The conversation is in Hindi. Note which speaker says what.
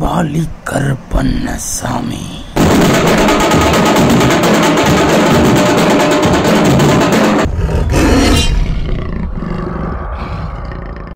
Speaker 1: बालिकर्पन्न स्वामी